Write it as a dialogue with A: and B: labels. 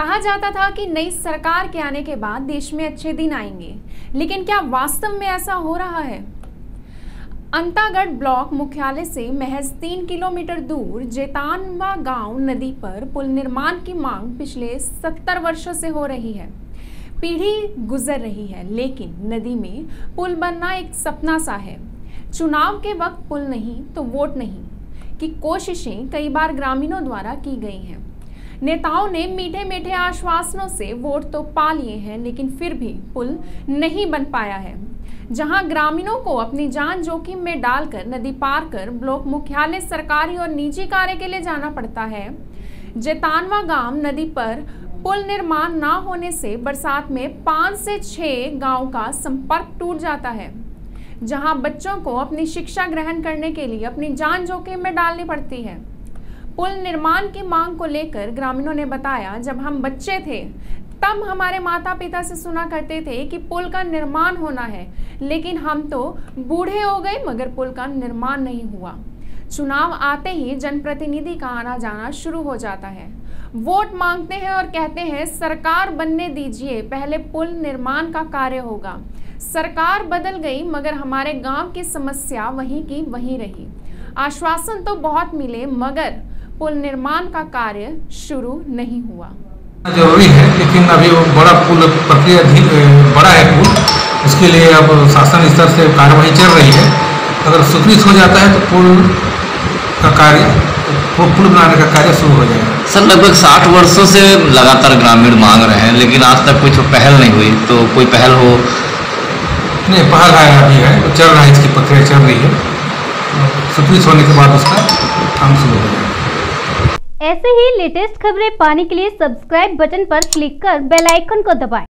A: कहा जाता था कि नई सरकार के आने के बाद देश में अच्छे दिन आएँगे। लेकिन क्या वास्तव में ऐसा हो रहा है? अंतागढ़ ब्लॉक मुख्यालय से महज तीन किलोमीटर दूर जेतानवा गाँव नदी पर पुल निर्माण की मांग पिछले सत्तर वर्षों से हो रही है। पीढ़ी गुजर रही है, लेकिन नदी में पुल बनना एक सपना सा है। चुनाव के वक्त पुल नहीं तो वोट नहीं, की कोशिशें कई बार ग्रामीणों द्वारा की गई हैं। नेताओं ने मीठे मीठे आश्वासनों से वोट तो पा लिए हैं, लेकिन फिर भी पुल नहीं बन पाया है। जहाँ ग्रामीणों को अपनी जान जोखिम में डालकर नदी पार कर ब्लॉक मुख्यालय, सरकारी और निजी कार्य के लिए जाना पड़ता है। जेतानवा गाँव नदी पर पुल निर्माण न होने से बरसात में पाँच से छः गाँव का संपर्क टूट जाता है, जहाँ बच्चों को अपनी शिक्षा ग्रहण करने के लिए अपनी जान जोखिम में डालनी पड़ती है। पुल निर्माण की मांग को लेकर ग्रामीणों ने बताया, जब हम बच्चे थे, तब हमारे माता पिता से सुना करते थे कि पुल का निर्माण होना है। लेकिन हम तो बूढ़े हो गए, मगर पुल का निर्माण नहीं हुआ। चुनाव आते ही जनप्रतिनिधि का आना जाना शुरू हो जाता है। वोट मांगते हैं और कहते हैं, सरकार बनने दीजिए, पहले पुल निर्माण का कार्य होगा। सरकार बदल गई, मगर हमारे गाँव की समस्या वहीं की वहीं रही। आश्वासन तो बहुत मिले, मगर पुल निर्माण का कार्य शुरू नहीं हुआ।
B: ज़रूरी है लेकिन अभी वो बड़ा पुल प्रक्रिया बड़ा है पुल। उसके लिए अब शासन स्तर से कार्यवाही चल रही है। अगर स्वीकृत हो जाता है तो पुल का कार्य पुल बनाने का कार्य शुरू हो जाएगा।
C: सर लगभग साठ वर्षों से लगातार ग्रामीण मांग रहे हैं लेकिन आज तक कुछ पहल नहीं हुई। तो कोई पहल हो?
B: नहीं पहल आया अभी है चल रहा है इसकी प्रक्रिया चल रही है। स्वीकृत होने के बाद उसका काम शुरू हो जाएगा।
D: ऐसे ही लेटेस्ट खबरें पाने के लिए सब्सक्राइब बटन पर क्लिक कर बेल आइकन को दबाएँ।